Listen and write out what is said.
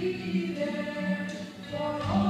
be there for all.